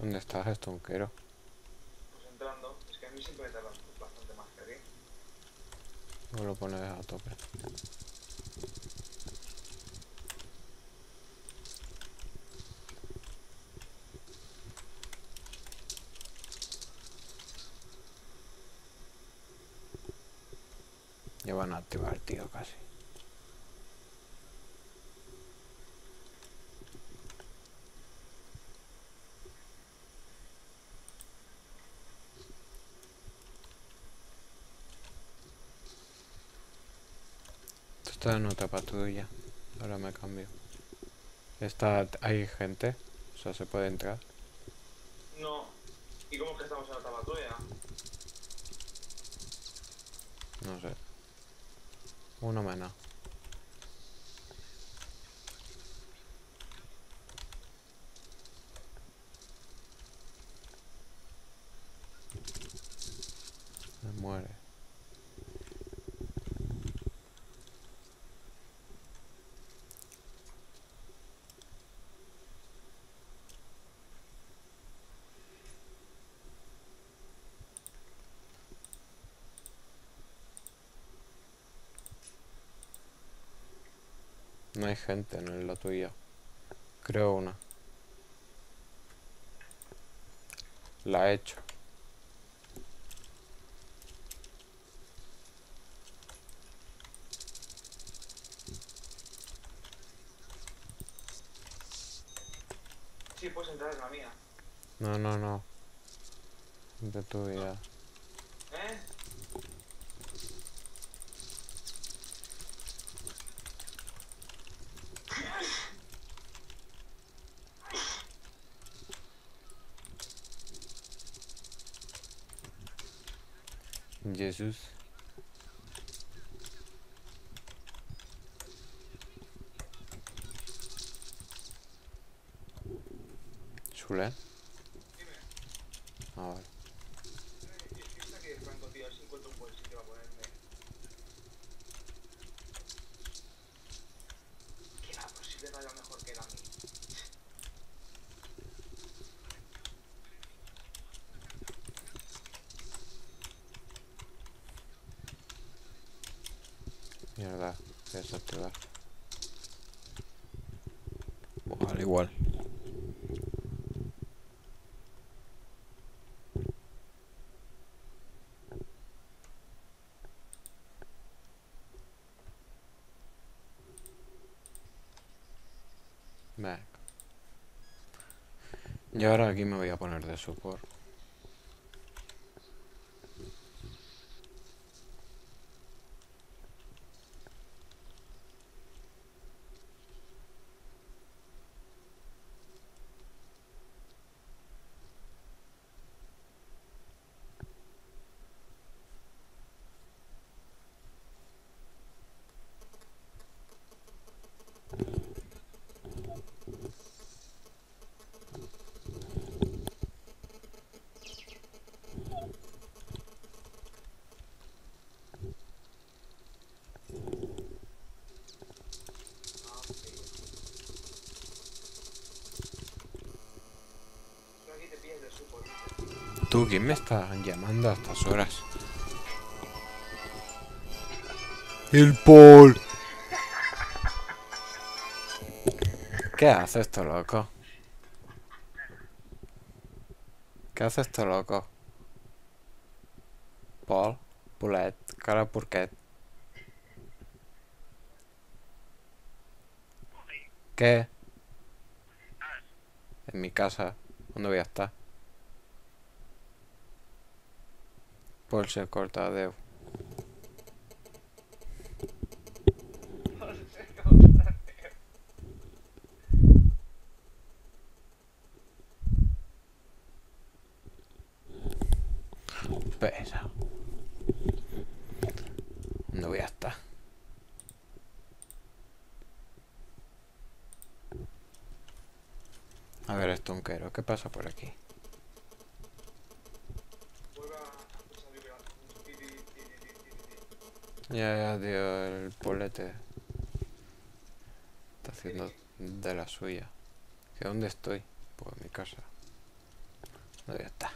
¿Dónde estás, estonquero? Pues entrando, es que a mí siempre me tarda bastante más que a ti. No lo pones a tope. Ya van a activar, tío, casi. Está en otra patrulla. Ahora me cambio. Está, hay gente, o sea, se puede entrar. No. ¿Y cómo es que estamos en la tabatuya? No sé. Uno menos. Me muere. No hay gente en el lo tuyo. Creo una. La he hecho. Sí, puedes entrar en la mía. No, no, no. De tu vida. Jesus. Chulé? Ah. Mierda, desactivar. Buah, al igual. Venga. Y ahora aquí me voy a poner de support. ¿Tú quién me está llamando a estas horas? El Paul. ¿Qué hace esto loco? ¿Qué hace esto loco? Paul, Pulet, cara Purquet. ¿Qué? En mi casa. ¿Dónde voy a estar? Paul se corta, adeu. Pesa. ¿Dónde voy a estar? A ver, estonquero, ¿qué pasa por aquí? Ya, ya, tío, el polete. Está haciendo de la suya. ¿Que dónde estoy? Pues en mi casa. Ahí está.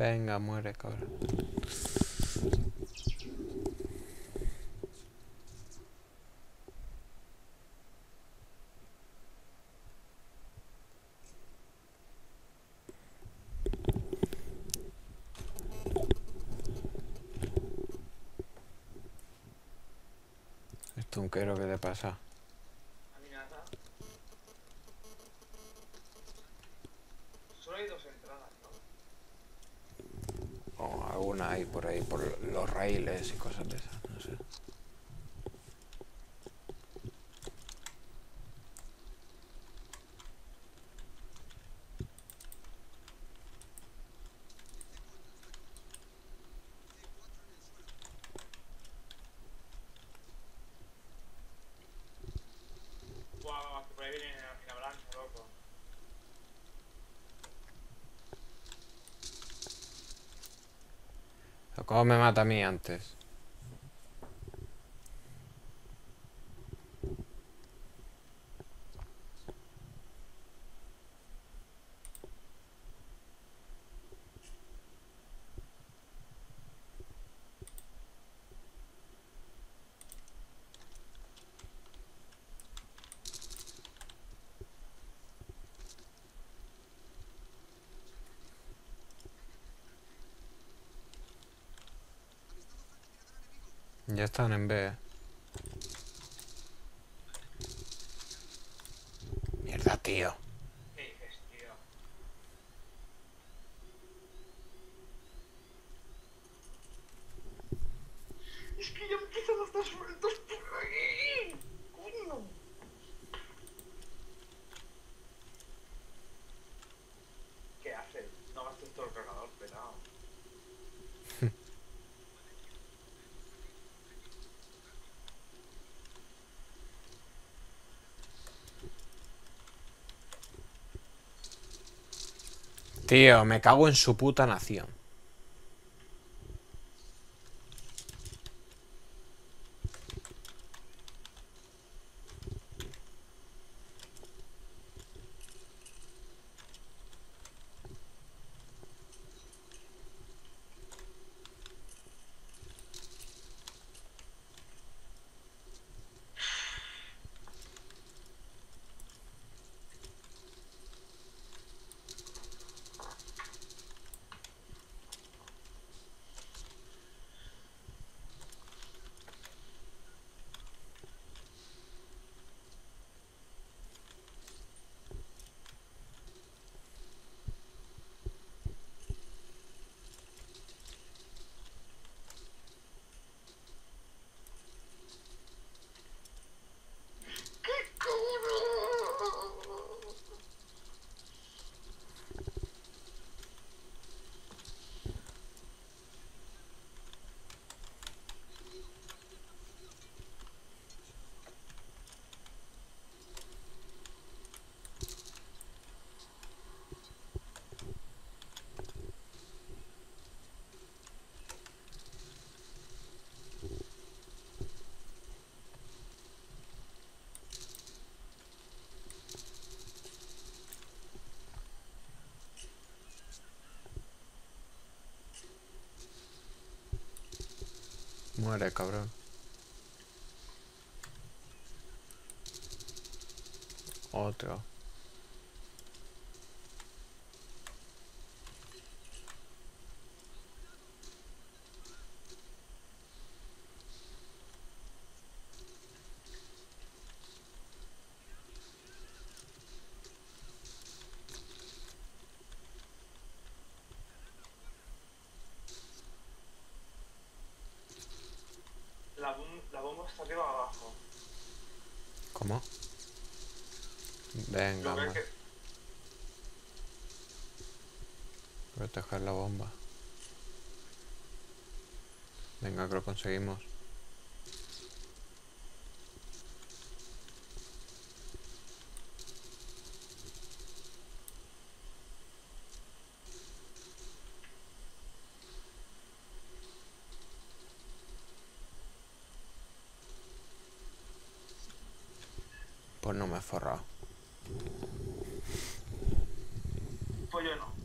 Venga, muere, cabrón. Esto un quero que te pasa. A mí nada. Solo hay dos entradas, ¿no? O alguna hay por ahí, por los raíles y cosas de esas, no sé. Guau, que por ahí viene la avalancha, loco. ¿Cómo me mata a mí antes? Ya están en B. Mierda, tío. ¿Qué dices, tío? Es que ya empiezan a estar sueltos por ahí. Coño. ¿Qué haces? No gastes todo el cargador, pelado. Tío, me cago en su puta nación. Muere, cabrón. Otro. La, arriba o abajo. ¿Cómo? Venga, Lo que... proteger la bomba. Venga, que lo conseguimos. He forrado. Pues yo no.